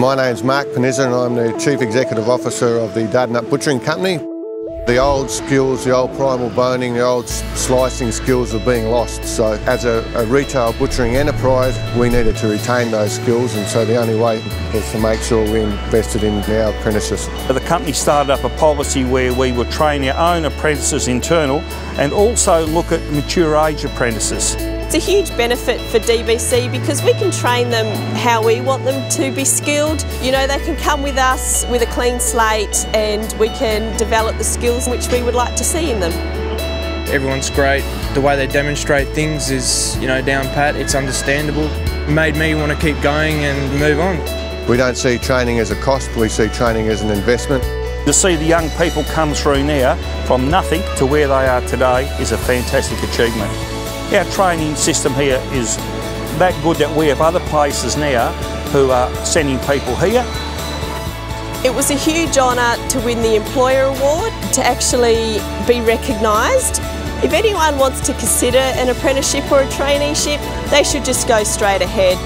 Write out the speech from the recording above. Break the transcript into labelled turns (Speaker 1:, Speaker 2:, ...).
Speaker 1: My name's Mark Panizza and I'm the Chief Executive Officer of the Dardanup Butchering Company. The old skills, the old primal boning, the old slicing skills are being lost. So as a, a, retail butchering enterprise, we needed to retain those skills and so the only way is to make sure we invested in our apprentices.
Speaker 2: The company started up a policy where we would train our own apprentices internal and also look at mature age apprentices.
Speaker 3: It's a huge benefit for DBC because we can train them how we want them to be skilled. You know, they can come with us with a clean slate and we can develop the skills which we would like to see in them.
Speaker 4: Everyone's great. The way they demonstrate things is, you know, down pat, it's understandable. It made me want to keep going and move on.
Speaker 1: We don't see training as a cost, we see training as an investment.
Speaker 2: To see the young people come through now from nothing to where they are today is a fantastic achievement. Our training system here is that good that we have other places now who are sending people here.
Speaker 3: It was a huge honour to win the Employer Award, to actually be recognised. If anyone wants to consider an apprenticeship or a traineeship, they should just go straight ahead.